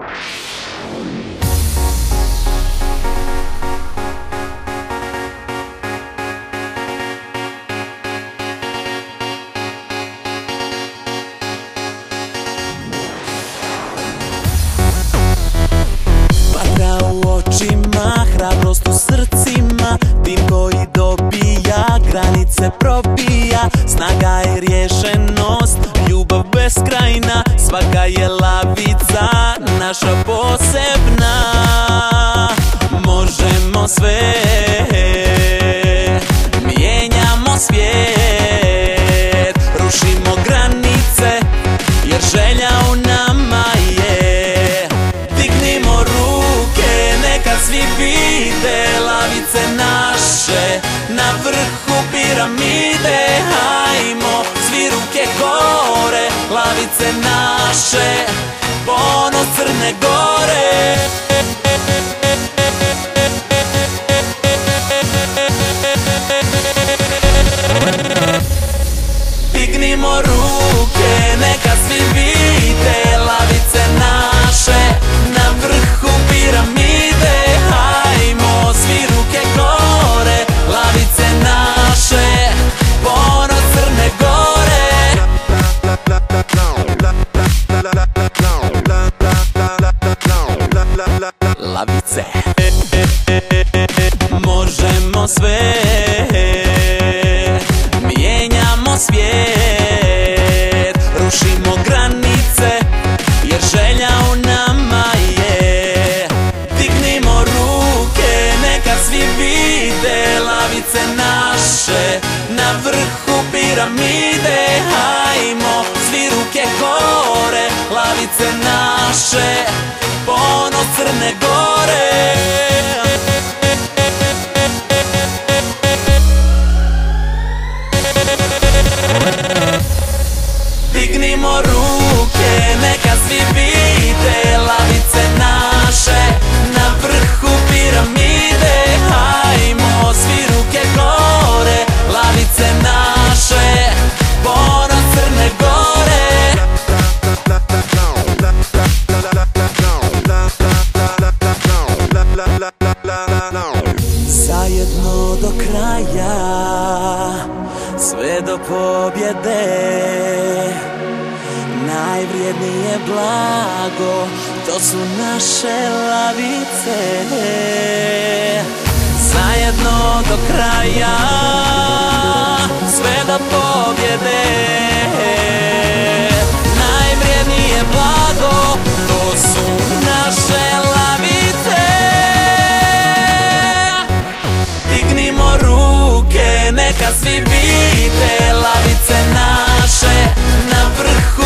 U očima, srcima Tim granice probija. Snaga je rješenost, ljubav beskrajna Svaka je naša posebna. Možemo sve, mijenjamo svijet. Rušimo granice, jer želja u nama je. Dignimo ruke, neka svi vide Lavice naše, na vrhu piramide Hajmo, svi ruke gore Lavice naše, Crne Gore Lavice Možemo sve Mijenjamo svijet Dignimo ruke, neka svi vide Lavice naše, na vrhu piramide Hajmo, svi ruke gore Lavice naše, ponos Crne Gore. Zajedno do kraja Sve do pobjede najvrijednije blago To su naše lavice. Zajedno do kraja Sve da pobjede. Najvrijednije blago To su naše lavice. Dignimo ruke Neka svi vide Lavice naše na vrhu.